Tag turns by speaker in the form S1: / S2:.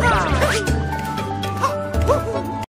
S1: 啊！